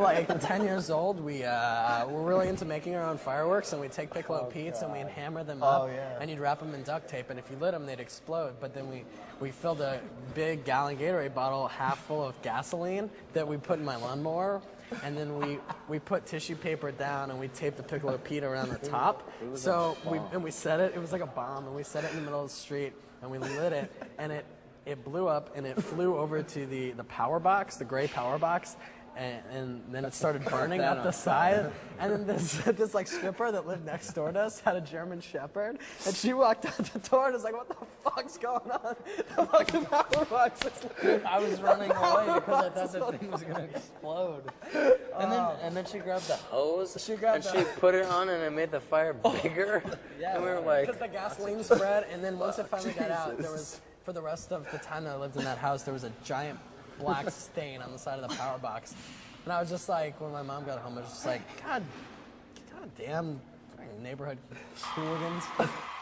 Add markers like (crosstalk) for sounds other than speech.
like 10 years old, we uh, were really into making our own fireworks, and we'd take Piccolo Pete's and we'd hammer them up, Oh, yeah. and you'd wrap them in duct tape, and if you lit them, they'd explode. But then we, we filled a big gallon Gatorade bottle half full of gasoline that we put in my lawnmower, and then we, we put tissue paper down and we taped the Piccolo Pete around the top. So we and we set it. It was like a bomb, and we set it in the middle of the street, and we lit it, and it it blew up and it flew over to the, the power box, the gray power box, and, and then it started burning up the side. And then this (laughs) this like stripper that lived next door to us had a German Shepherd, and she walked out the door and was like, "What the fuck's going on? (laughs) The fucking power box is I was running away because I thought the thing was gonna (laughs) explode. And then oh. and then she grabbed the hose She grabbed and the- she put it on and it made the fire oh. bigger. Yeah, and we were like, because the gasoline spread, and then once it finally got out, there was for the rest of the time that I lived in that house, there was a giant black (laughs) stain on the side of the power box, and I was just like, when my mom got home, I was just like, God, God damn, neighborhood hooligans. (laughs)